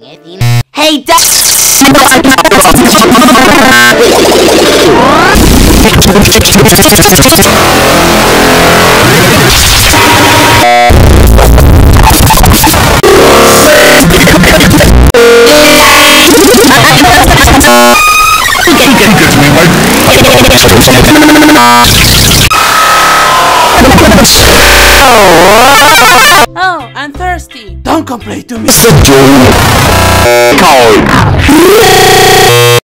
Hey, Doc! Oh, I'm thirsty. Don't complain to me. Coward.